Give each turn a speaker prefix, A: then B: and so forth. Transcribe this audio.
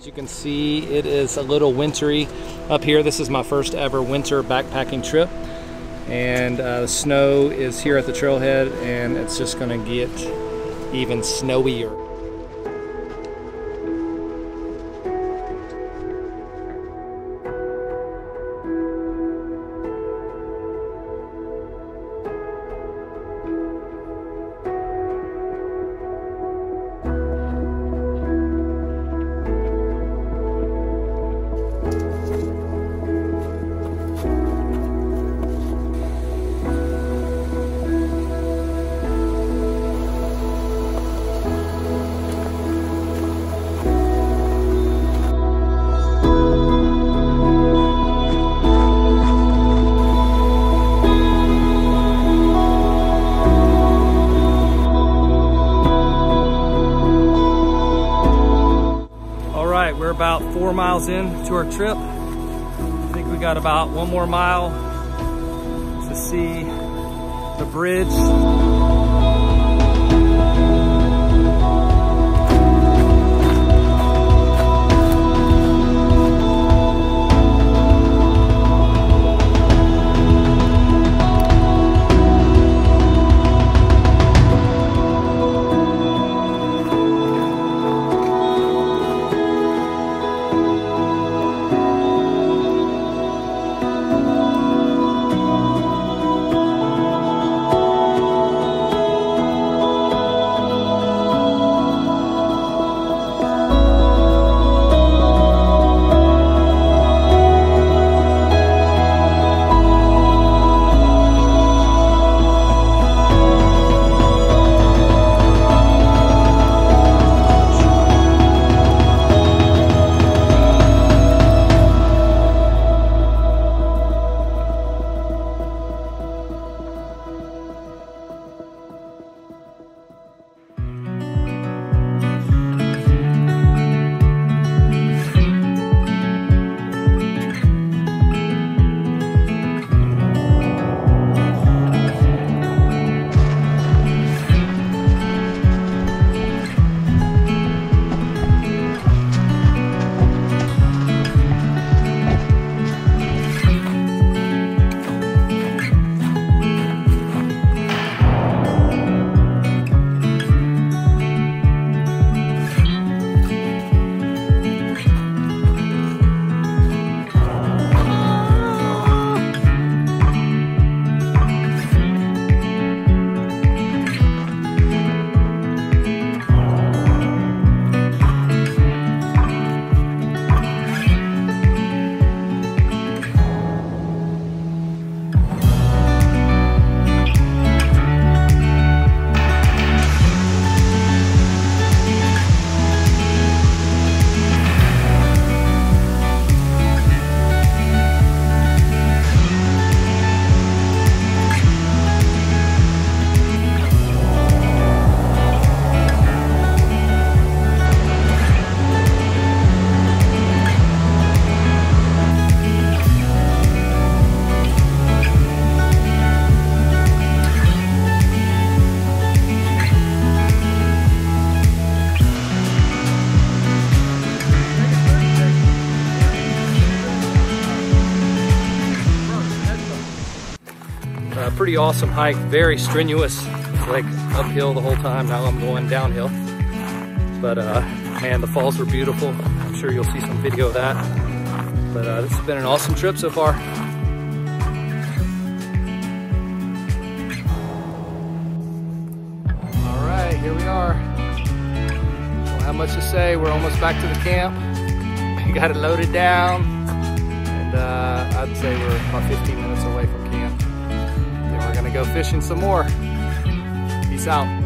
A: As you can see, it is a little wintry up here. This is my first ever winter backpacking trip. And uh, the snow is here at the trailhead and it's just gonna get even snowier. About four miles in to our trip. I think we got about one more mile to see the bridge. Pretty awesome hike, very strenuous, like uphill the whole time. Now I'm going downhill. But uh, man, the falls were beautiful. I'm sure you'll see some video of that. But uh, this has been an awesome trip so far. All right, here we are. Don't have much to say. We're almost back to the camp. We got it loaded down. And uh, I'd say we're about 15 minutes away from camp. We're gonna go fishing some more. Peace out.